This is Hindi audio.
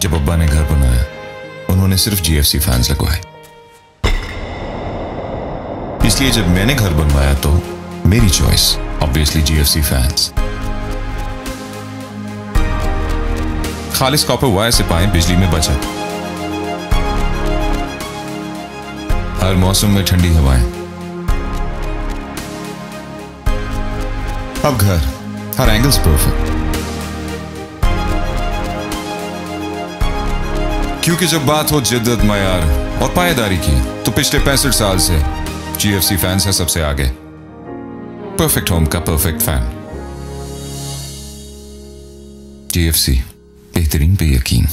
जब अब्बा ने घर बनाया, उन्होंने सिर्फ़ जीएफसी फैंस लगवाए। इसलिए जब मैंने घर बनवाया तो मेरी चॉइस ऑब्वियसली जीएफसी फैंस खालिस कॉपर वायर से पाए, बिजली में बचत हर मौसम में ठंडी हवाएँ। अब घर, हर एंगल्स परफेक्ट क्योंकि जब बात हो जिद्दत मैार और पायेदारी की तो पिछले पैंसठ साल से जीएफसी फैंस है सबसे आगे। परफेक्ट होम का परफेक्ट फ़ैन जीएफसी बेहतरीन पे यकीन।